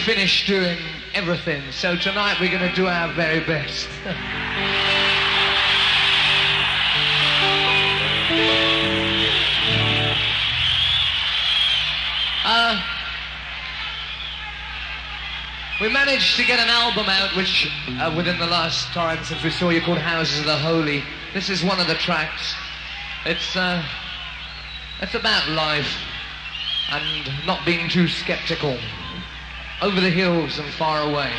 finished doing everything. So tonight we're going to do our very best. uh, we managed to get an album out, which uh, within the last time since we saw you, called Houses of the Holy. This is one of the tracks. It's uh, it's about life and not being too skeptical over the hills and far away.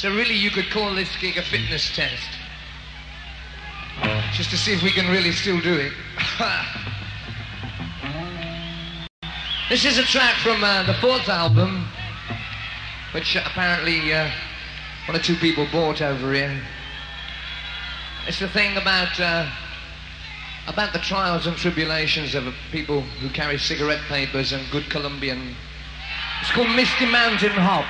So really you could call this gig a fitness test. Just to see if we can really still do it. this is a track from uh, the fourth album, which apparently uh, one or two people bought over here. It's the thing about uh, about the trials and tribulations of people who carry cigarette papers and good Colombian. It's called Misty Mountain Hop.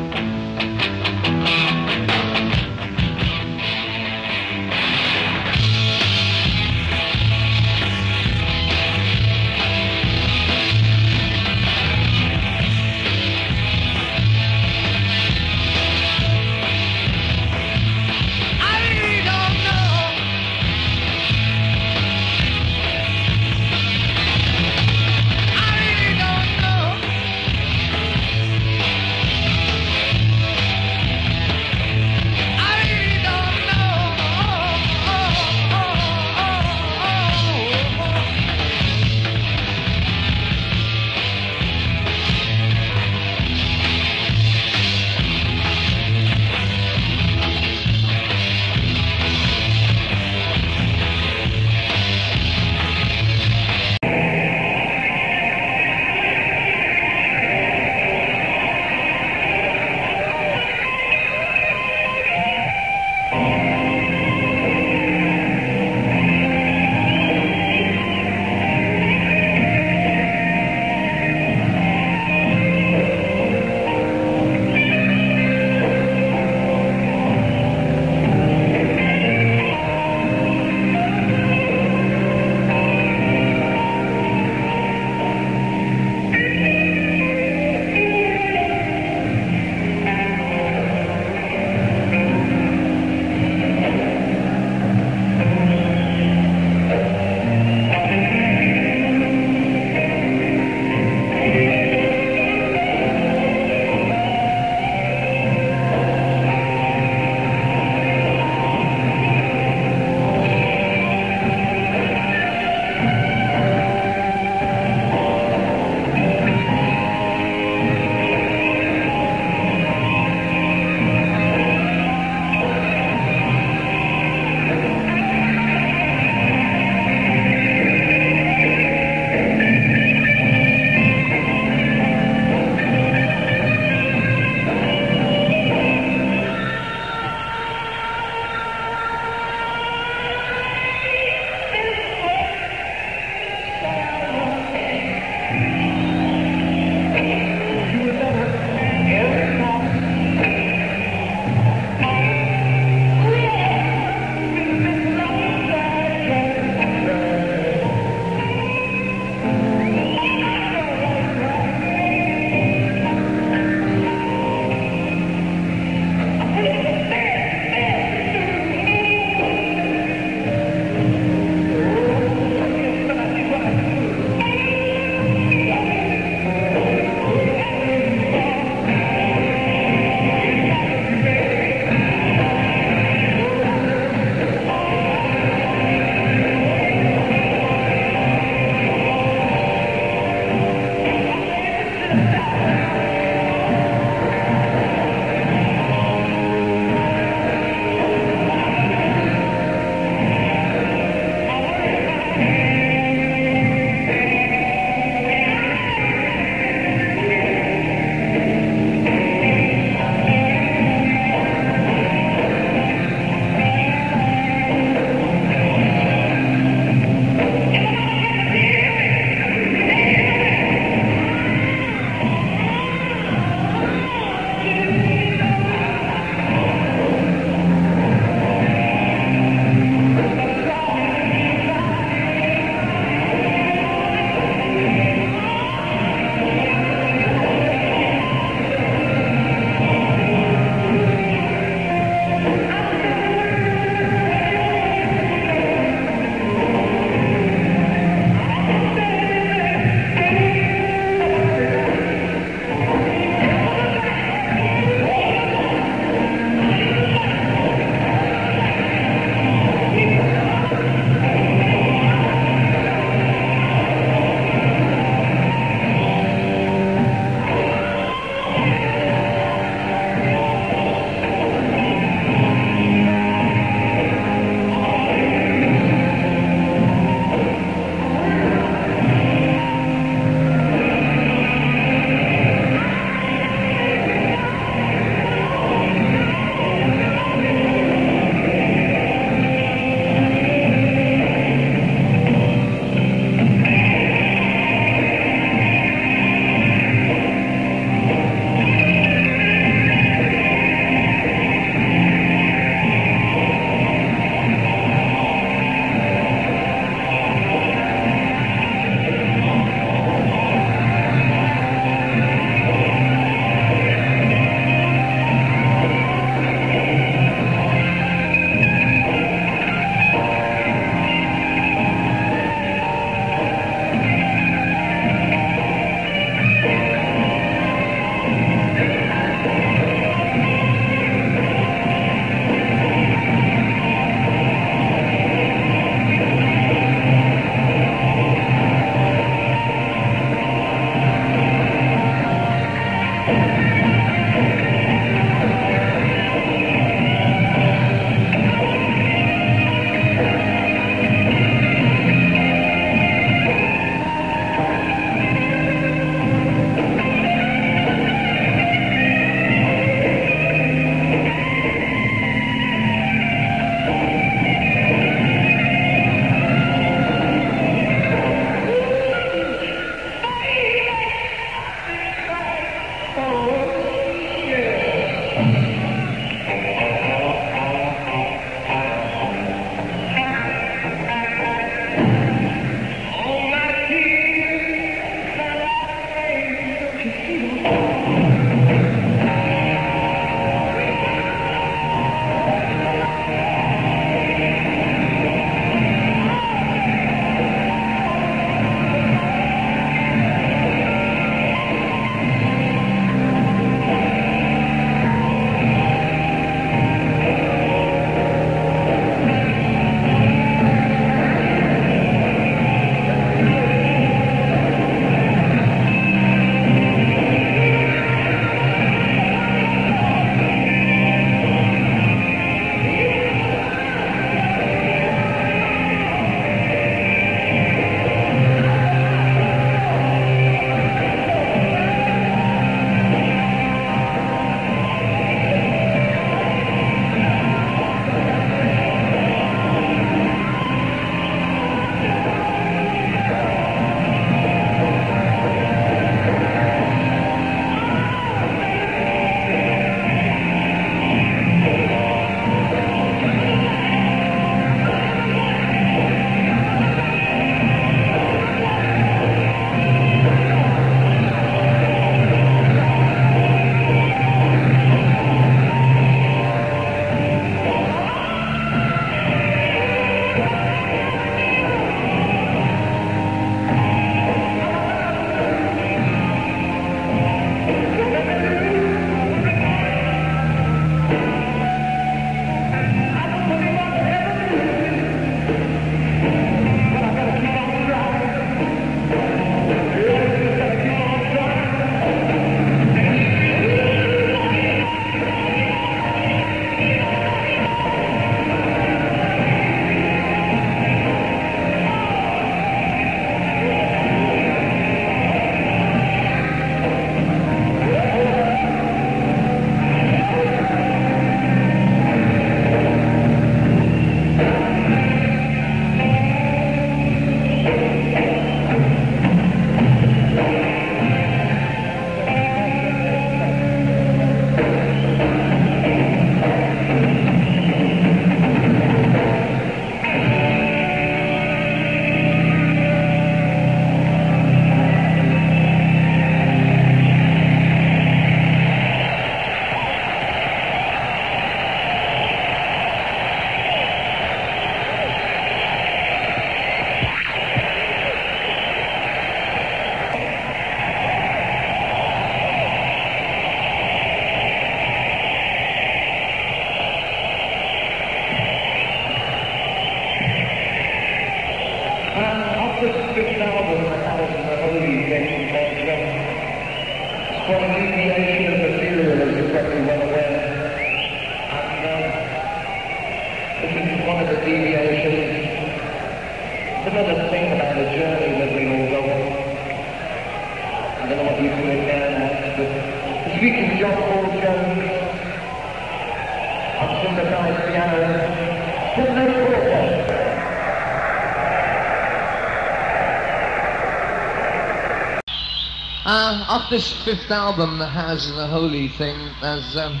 This fifth album, House of the Holy thing, there's, um,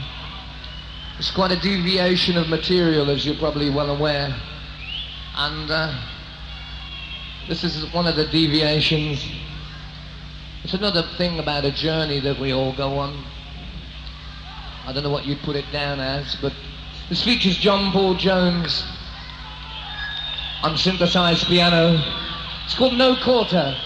there's quite a deviation of material, as you're probably well aware. And uh, this is one of the deviations. It's another thing about a journey that we all go on. I don't know what you'd put it down as, but this features John Paul Jones on synthesized piano. It's called No Quarter.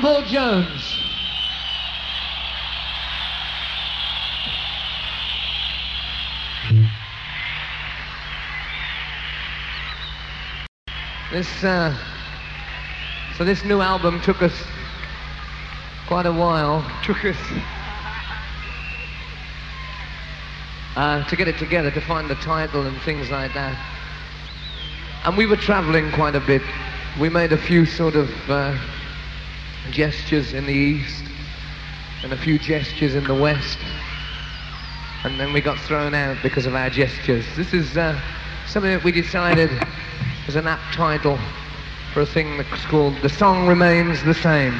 Jumbo Jones. This, uh, so this new album took us quite a while. Took us uh, to get it together, to find the title and things like that. And we were traveling quite a bit. We made a few sort of uh, gestures in the east and a few gestures in the west. And then we got thrown out because of our gestures. This is uh, something that we decided was an apt title for a thing that's called The Song Remains the Same.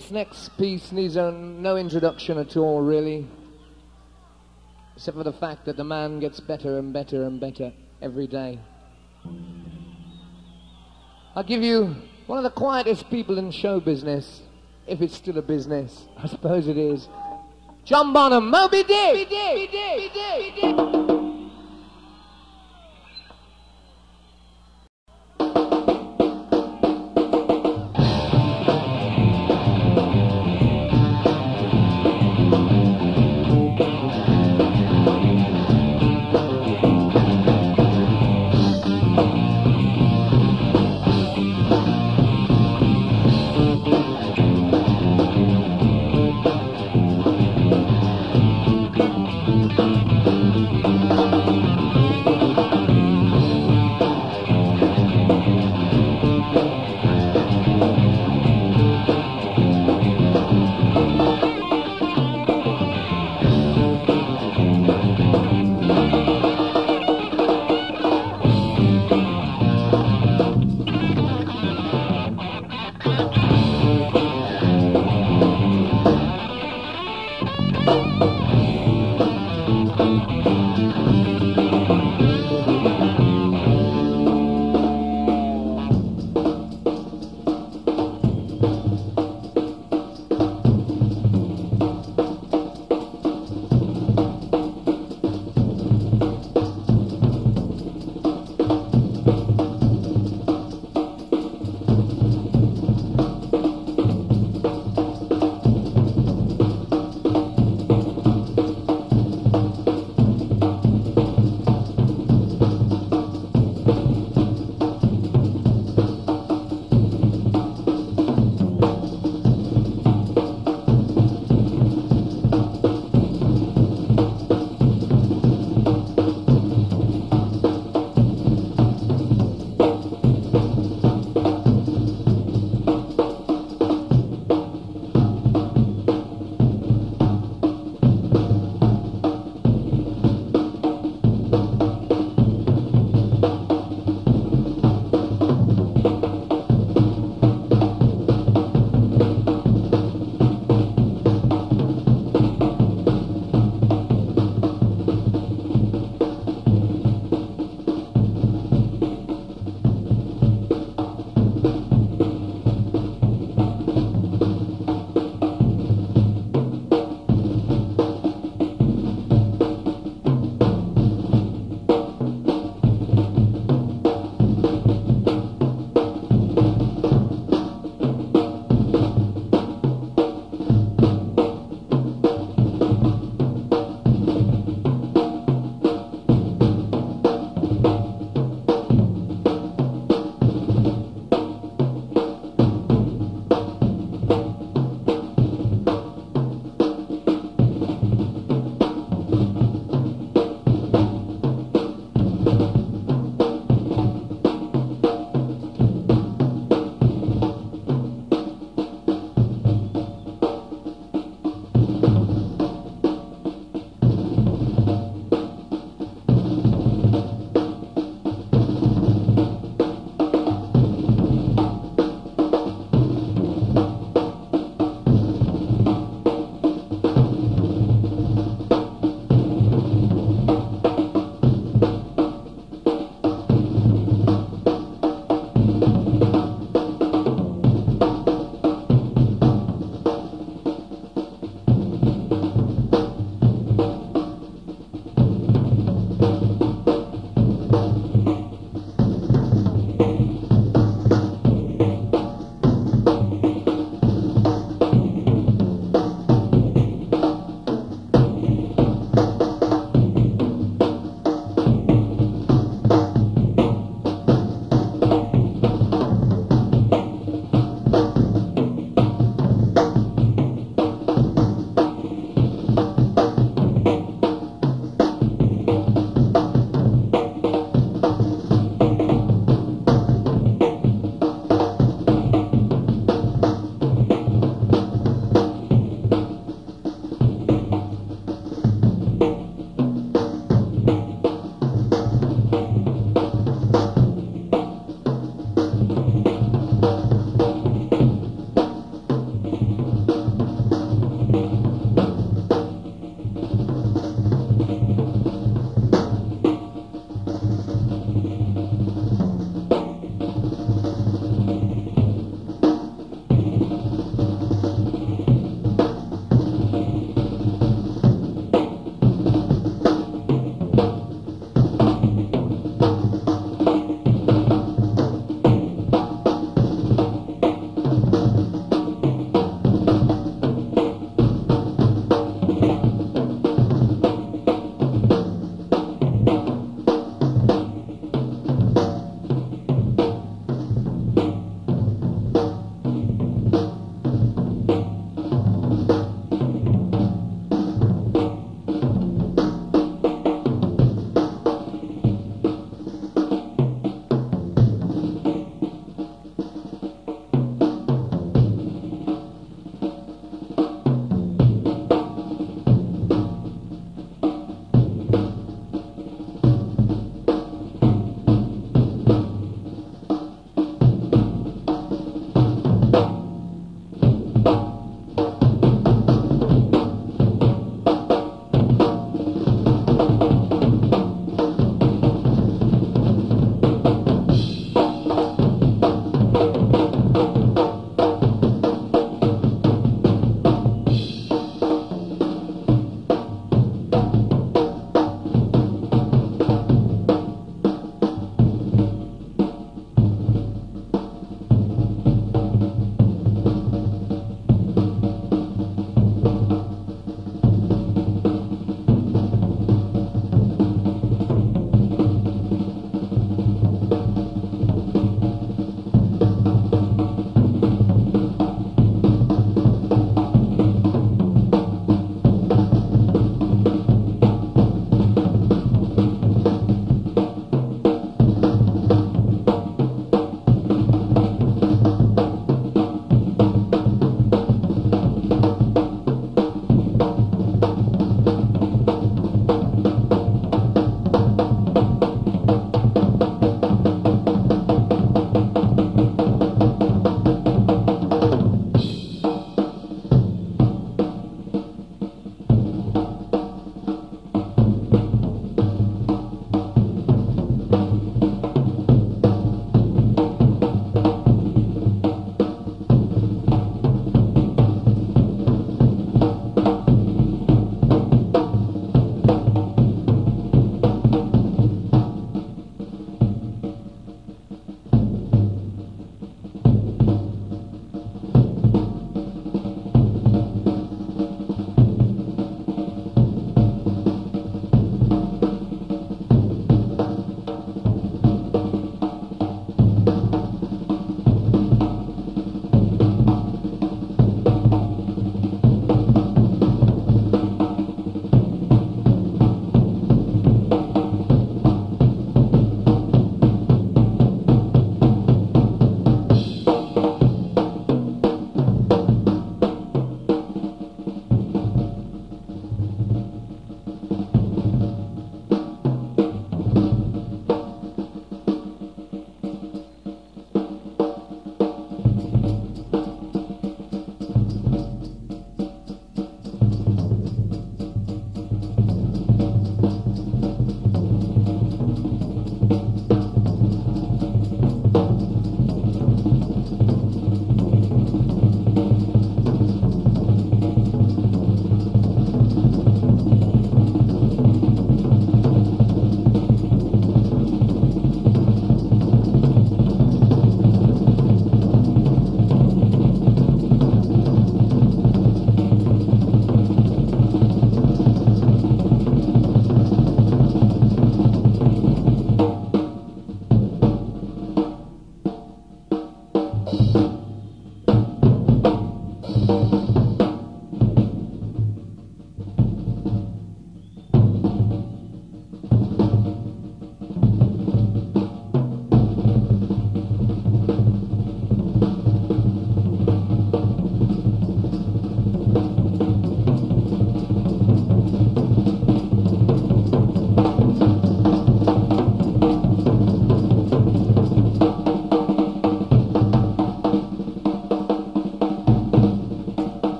This next piece needs a, no introduction at all, really, except for the fact that the man gets better and better and better every day. I'll give you one of the quietest people in show business, if it's still a business. I suppose it is. John Bonham, Moby Dick. Moby Dick.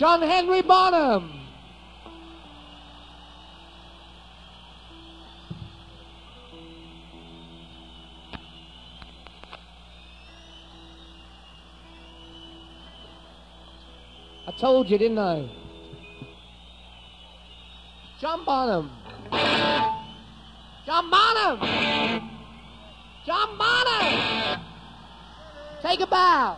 John Henry Bonham. I told you, didn't I? John Bonham. John Bonham. John Bonham. Take a bow.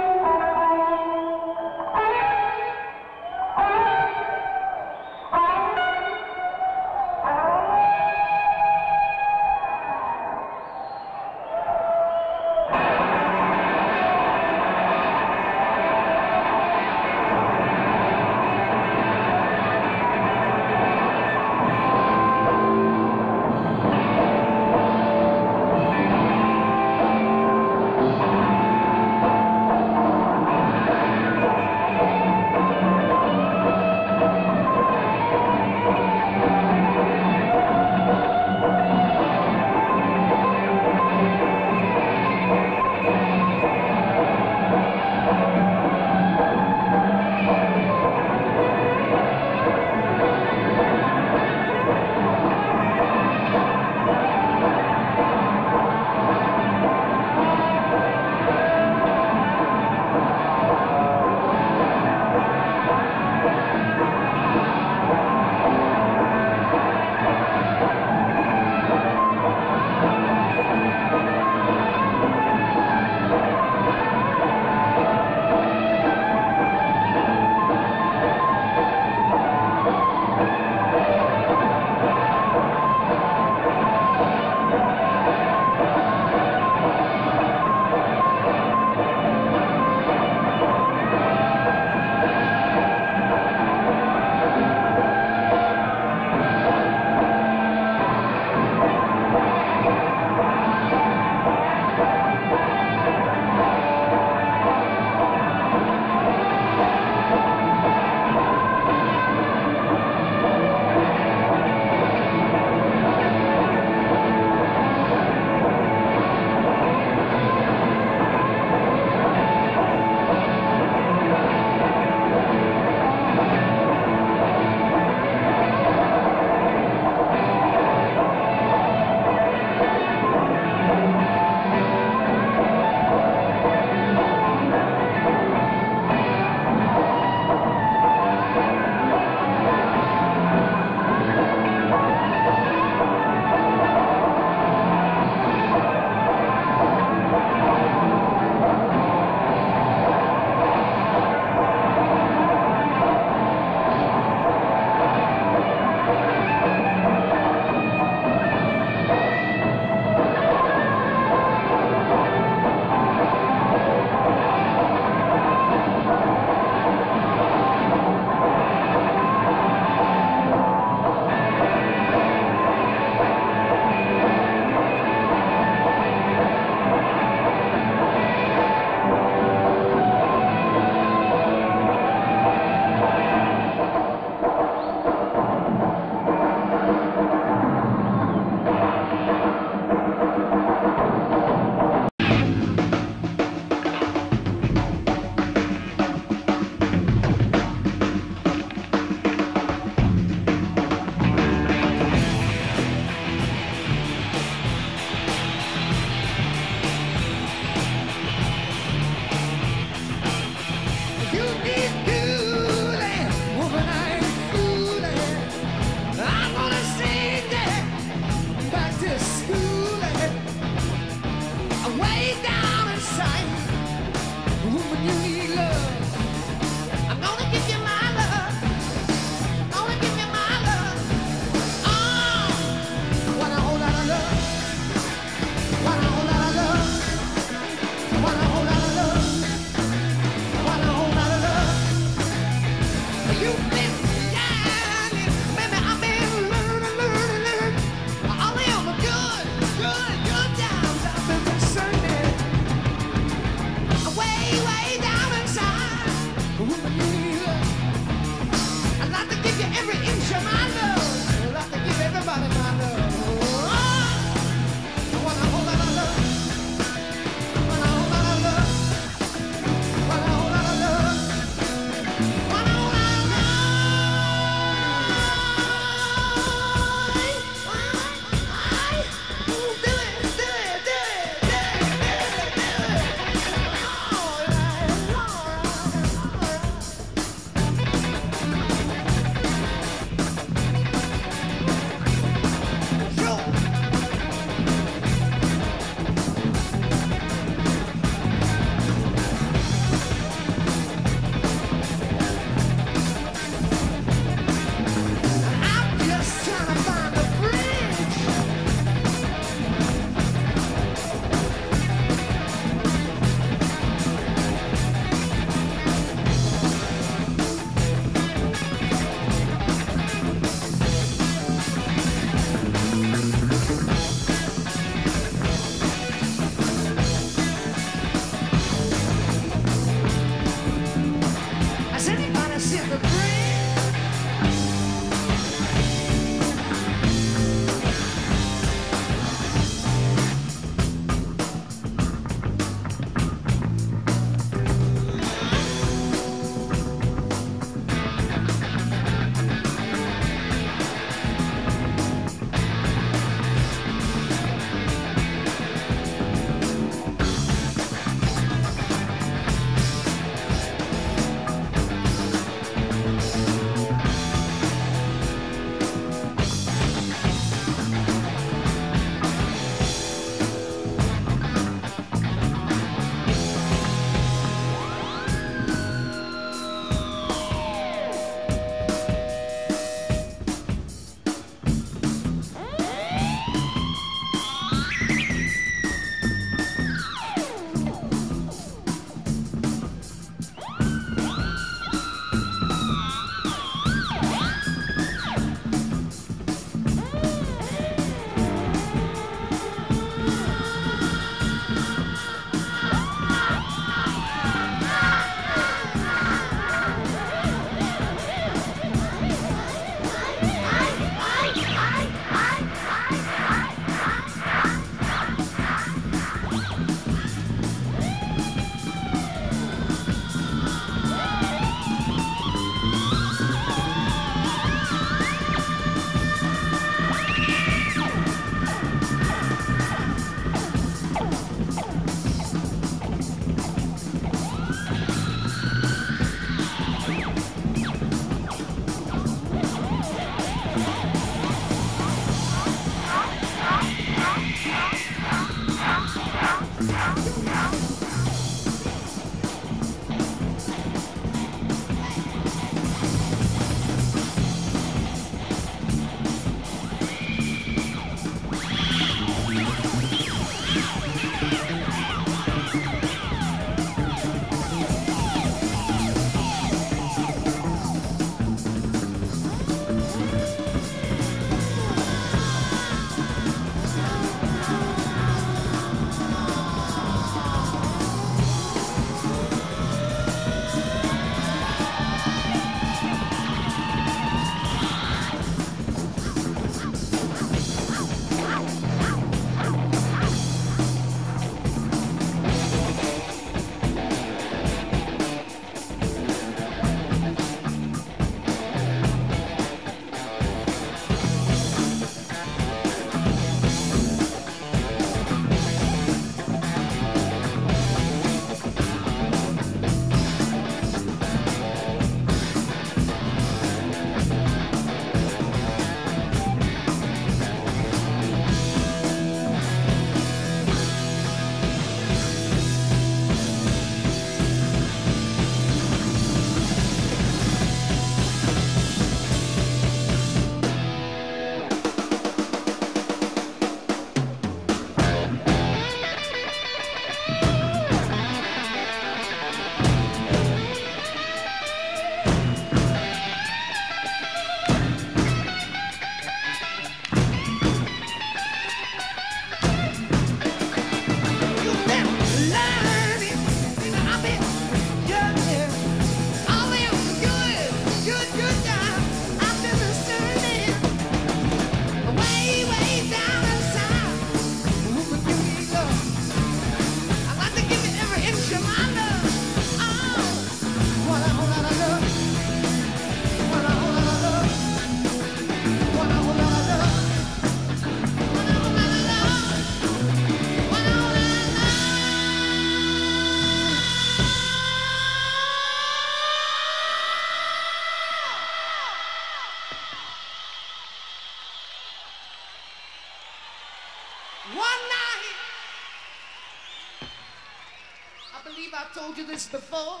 Before,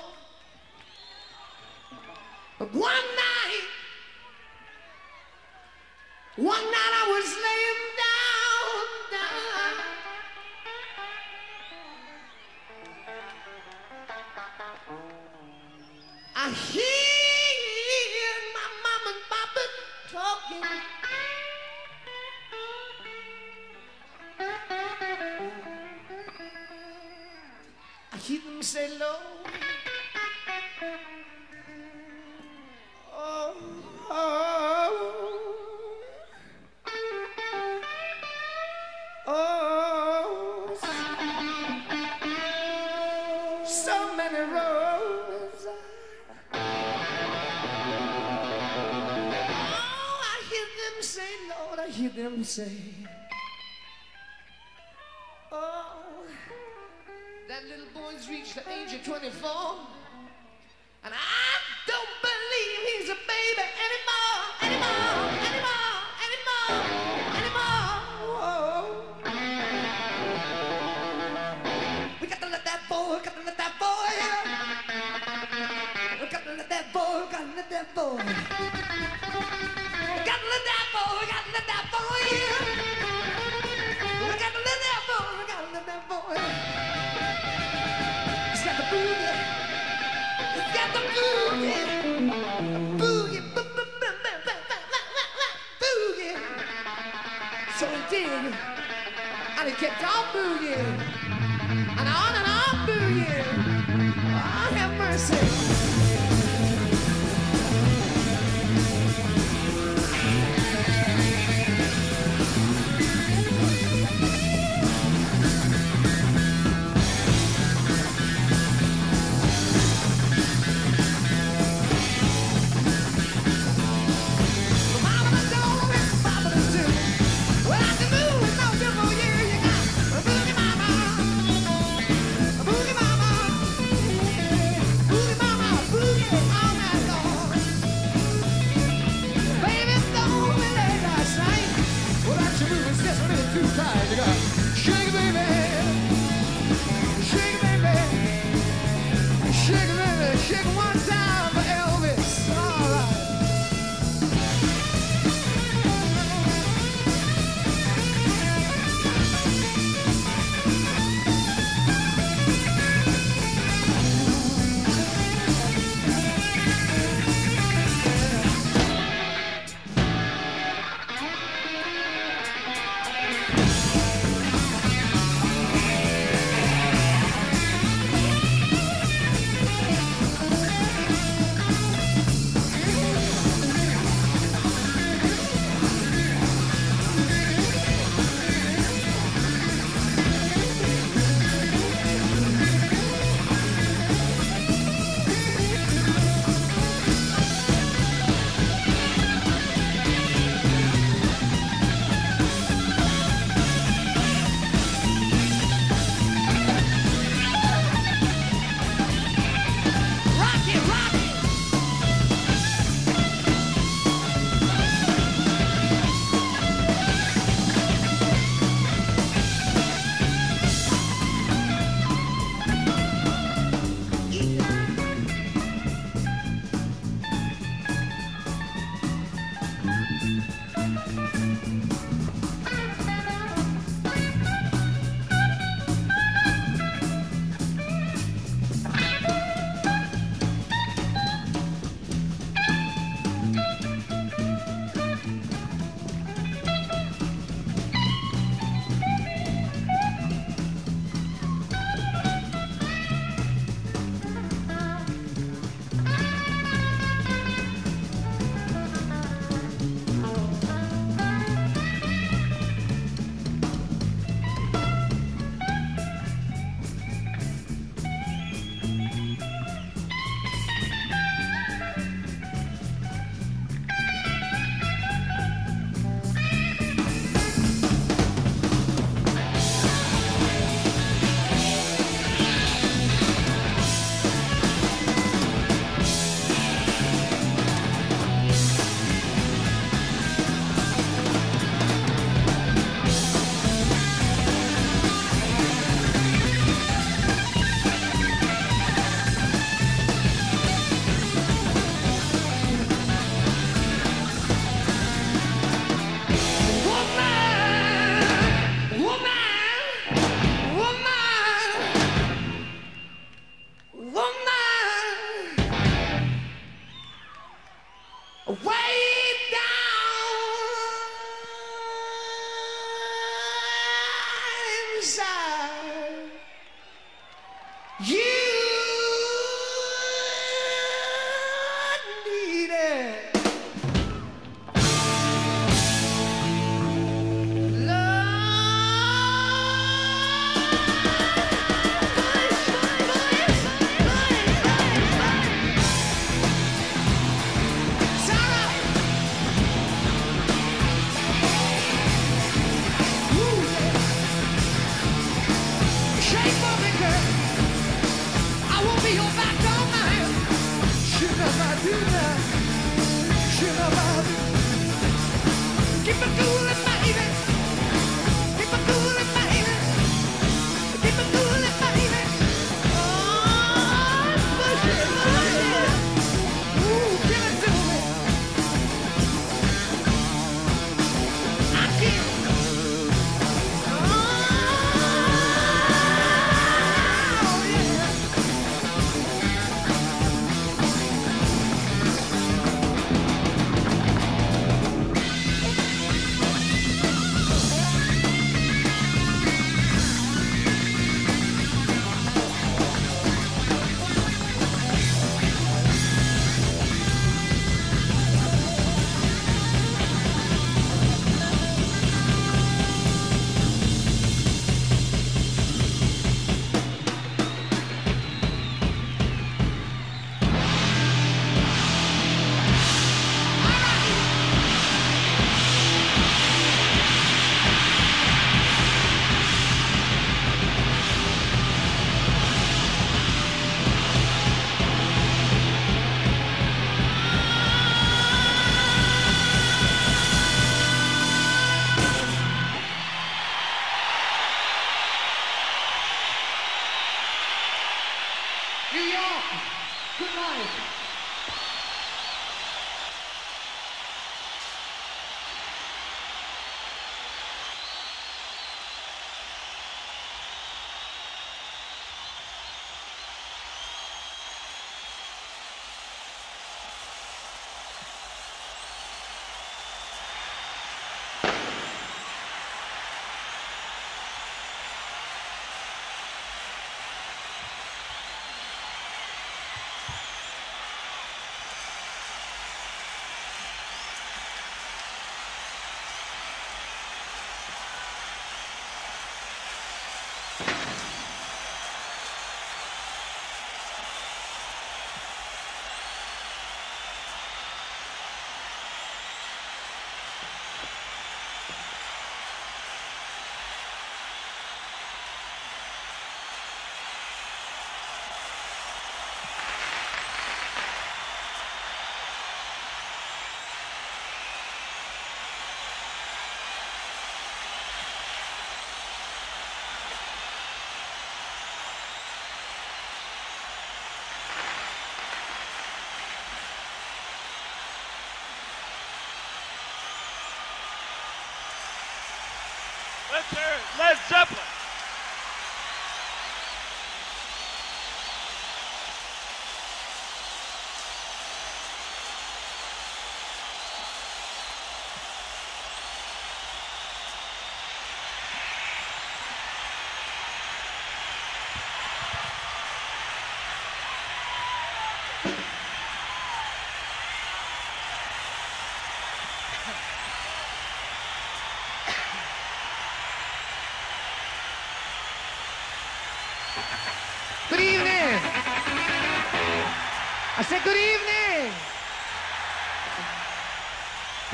Hear it. Led Zeppelin.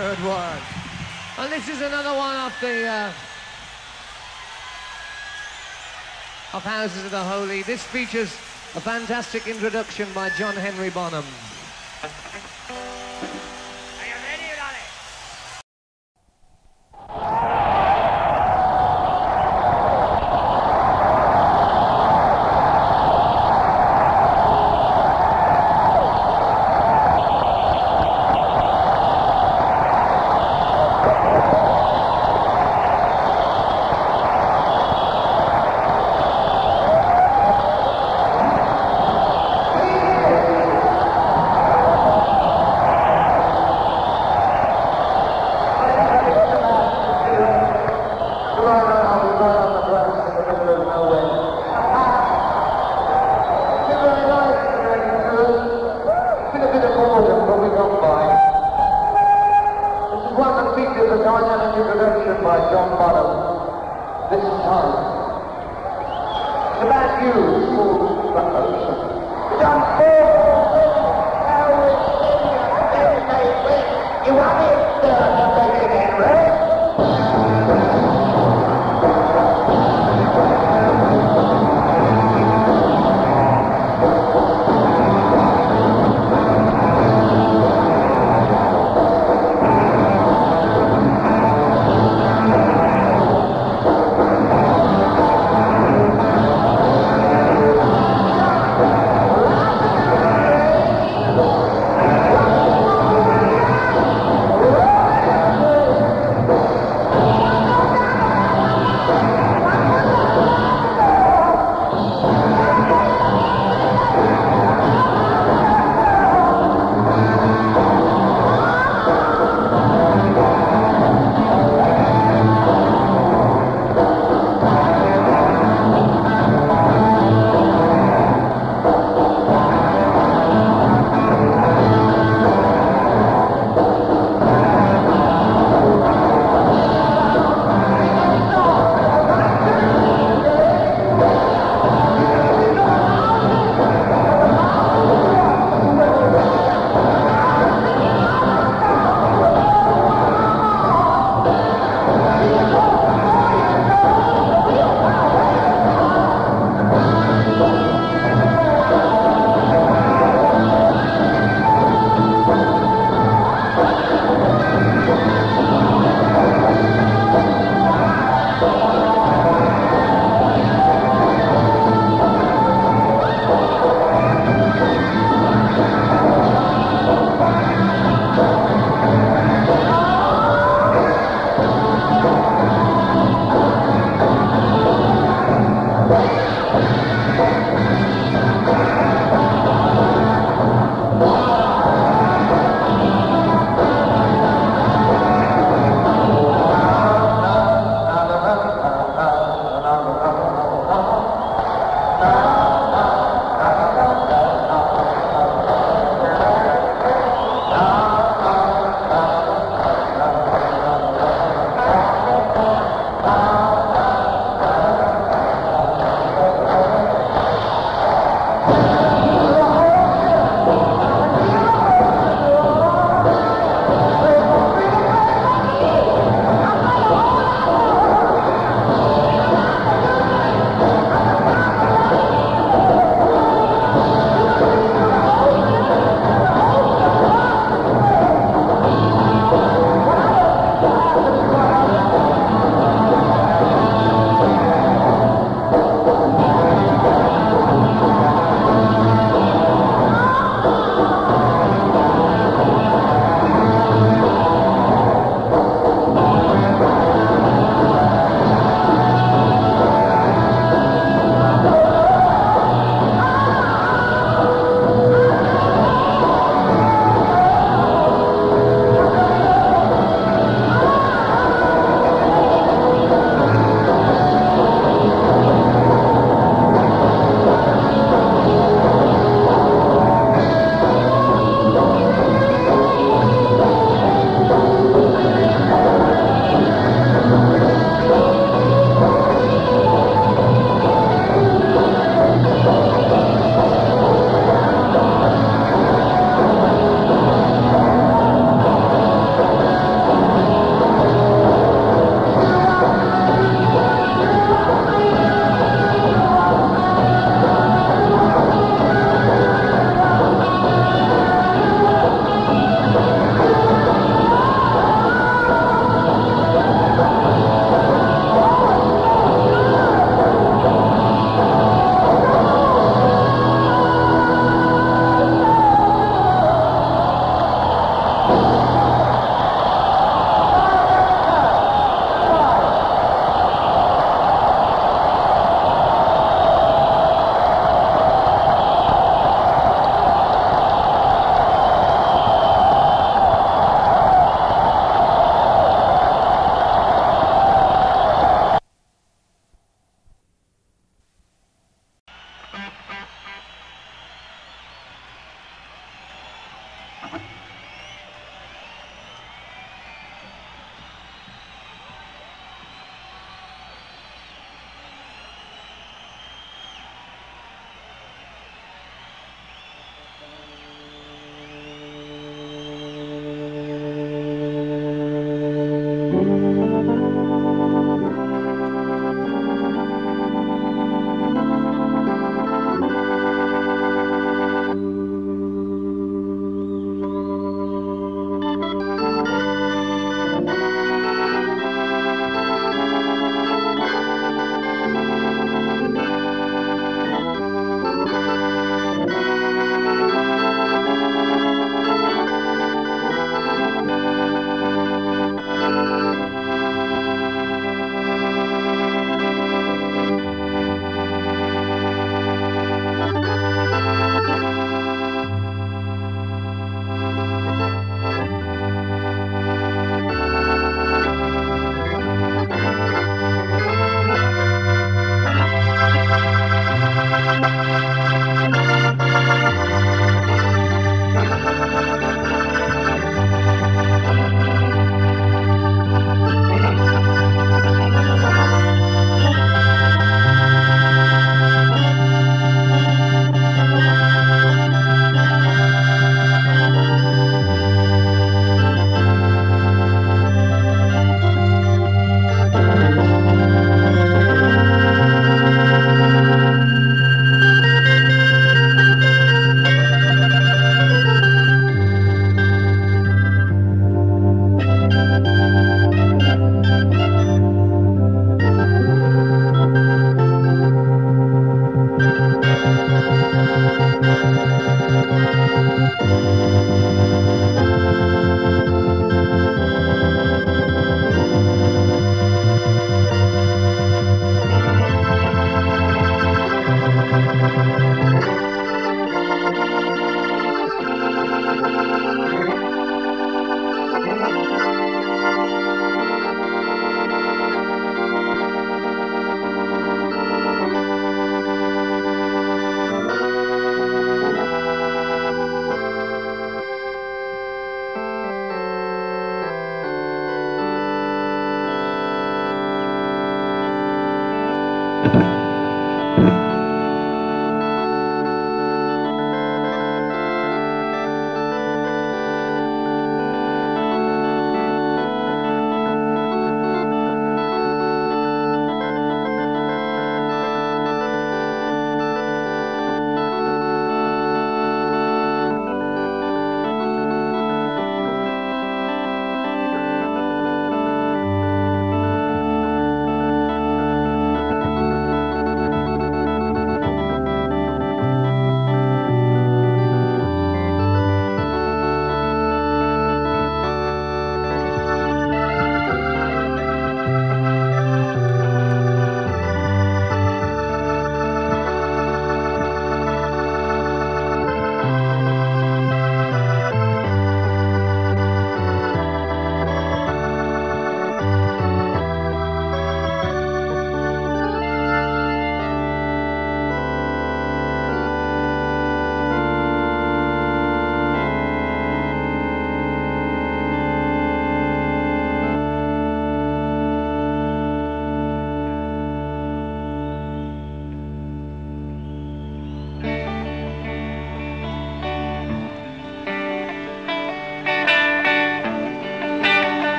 Good one. Well, this is another one of the uh, of Houses of the Holy. This features a fantastic introduction by John Henry Bonham.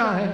Shine,